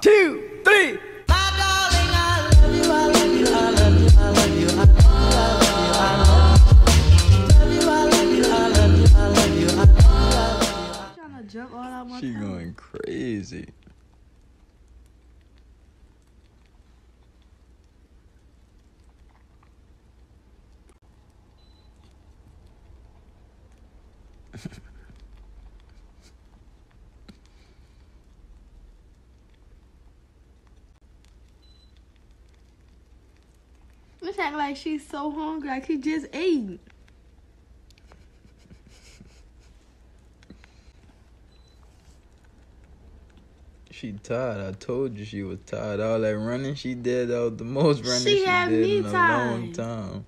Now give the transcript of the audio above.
two, three. She tongue. going crazy. Bitch act like she's so hungry, like he just ate. She tired. I told you she was tired. All that running she did, that was the most running She she, had did me in a long time.